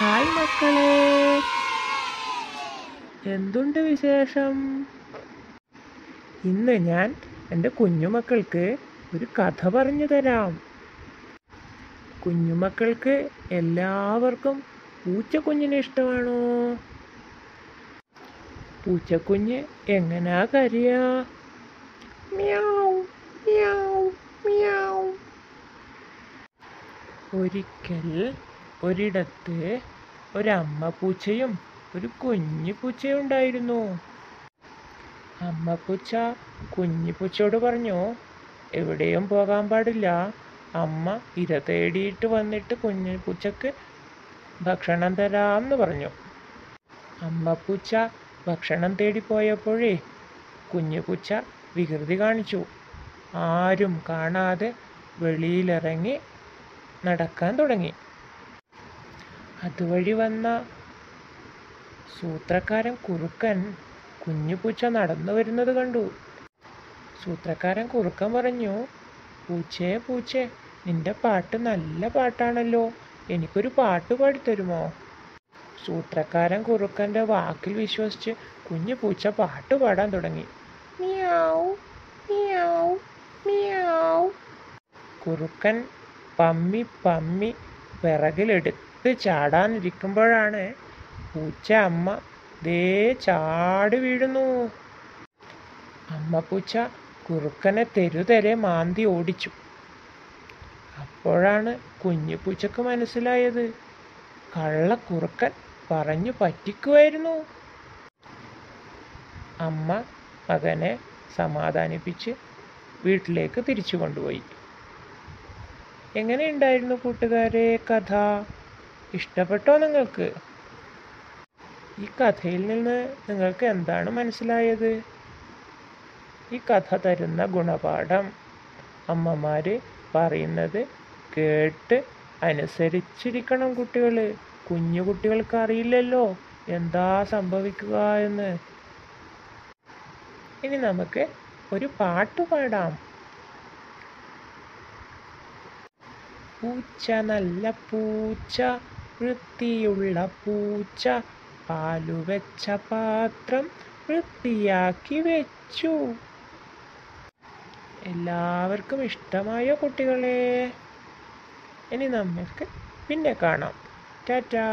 Hi മക്കളെ. എന്തുണ്ട് വിശേഷം? ഇന്ന് ഞാൻ എന്റെ കുഞ്ഞുമക്കൾക്ക് ഒരു കഥ പറഞ്ഞു തരാം. കുഞ്ഞുമക്കൾക്ക് എല്ലാവർക്കും പൂച്ചക്കുഞ്ഞിനെ ഇഷ്ടമാണോ? പൂച്ചക്കുഞ്ഞ് എങ്ങനാ കരയാ? മ്യാവ് മ്യാവ് മ്യാവ്. ഒരിക്കൽ ഒരിടത്ത് ഒരമ്മ പൂച്ചയും ഒരു കുഞ്ഞു പൂച്ചയും ഉണ്ടായിരുന്നു. അമ്മ പൂച്ച കുഞ്ഞു പൂച്ചയോട് പറഞ്ഞു എവിടെയും പോകാൻ പാടില്ല. അമ്മ ഇര തേടിയിട്ട് വന്നിട്ട് കുഞ്ഞു പൂച്ചക്ക് ഭക്ഷണം തരാമെന്ന് പറഞ്ഞു. അമ്മ പൂച്ച ഭക്ഷണം തേടി പോയപ്പോഴേ കുഞ്ഞു പൂച്ച വികൃതി കാണിച്ചു. ആരും കാണാതെ വെളിയിലിറങ്ങി നടക്കാൻ തുടങ്ങി. അതുവഴി വന്ന സൂത്രക്കാരൻ കുറുക്കൻ കുഞ്ഞു പൂച്ച നടന്നു വരുന്നത് കണ്ടു. സൂത്രക്കാരൻ കുറുക്കൻ പറഞ്ഞു പൂച്ചേ പൂച്ചേ നിന്റെ പാട്ട് നല്ല പാട്ടാണല്ലോ. എനിക്കൊരു പാട്ട് പാടിത്തരുമോ? സൂത്രക്കാരൻ കുറുക്കന്റെ വാക്കിൽ വിശ്വസിച്ച് കുഞ്ഞു പൂച്ച പാട്ട് പാടാൻ തുടങ്ങി. മിയാവ് മിയാവ് മിയാവ്. കുറുക്കൻ പമ്മി പമ്മി പിറകിലെടുത്ത് ചാടാനിരിക്കുമ്പോഴാണ് പൂച്ച അമ്മ ദേ ചാടി വീഴുന്നു. അമ്മ പൂച്ച കുറുക്കനെ തെരുതെരെ മാന്തി ഓടിച്ചു. അപ്പോഴാണ് കുഞ്ഞു പൂച്ചക്ക് മനസ്സിലായത്. കള്ളക്കുറുക്കൻ പറഞ്ഞു പറ്റിക്കുമായിരുന്നു അമ്മ മകനെ സമാധാനിപ്പിച്ച് വീട്ടിലേക്ക് തിരിച്ചു കൊണ്ടുപോയി. എങ്ങനെയുണ്ടായിരുന്നു കൂട്ടുകാരെ കഥ? ഇഷ്ടപ്പെട്ടോ നിങ്ങൾക്ക്? ഈ കഥയിൽ നിന്ന് നിങ്ങൾക്ക് എന്താണ് മനസ്സിലായത്? ഈ കഥ തരുന്ന ഗുണപാഠം അമ്മമാർ പറയുന്നത് കേട്ട് അനുസരിച്ചിരിക്കണം കുട്ടികൾ കുഞ്ഞു കുട്ടികൾക്ക് അറിയില്ലല്ലോ എന്താ സംഭവിക്കുക എന്ന്. ഇനി നമുക്ക് ഒരു പാട്ട് പാടാം. പൂച്ച നല്ല പൂച്ച വൃത്തിയുള്ള പൂച്ച പാലുവെച്ച പാത്രം വൃത്തിയാക്കി വെച്ചു. എല്ലാവർക്കും ഇഷ്ടമായോ കുട്ടികളെ ഇനി നമ്മൾക്ക് പിന്നെ കാണാം. ടാറ്റാ.